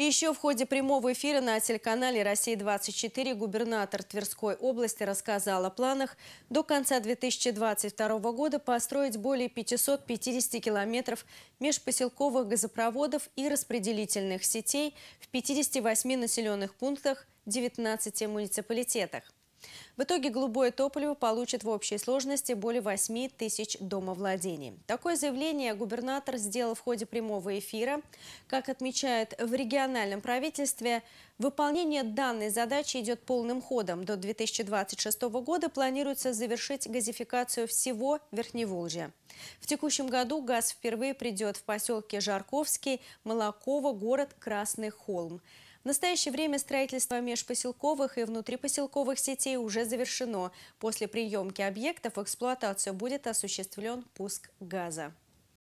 И еще в ходе прямого эфира на телеканале «Россия-24» губернатор Тверской области рассказал о планах до конца 2022 года построить более 550 километров межпоселковых газопроводов и распределительных сетей в 58 населенных пунктах 19 муниципалитетах. В итоге голубое топливо получит в общей сложности более 8 тысяч домовладений. Такое заявление губернатор сделал в ходе прямого эфира. Как отмечают в региональном правительстве, выполнение данной задачи идет полным ходом. До 2026 года планируется завершить газификацию всего Верхневолжья. В текущем году газ впервые придет в поселки Жарковский, Молоково, город Красный Холм. В настоящее время строительство межпоселковых и внутрипоселковых сетей уже завершено. После приемки объектов в эксплуатацию будет осуществлен пуск газа.